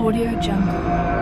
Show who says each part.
Speaker 1: Audio Jungle.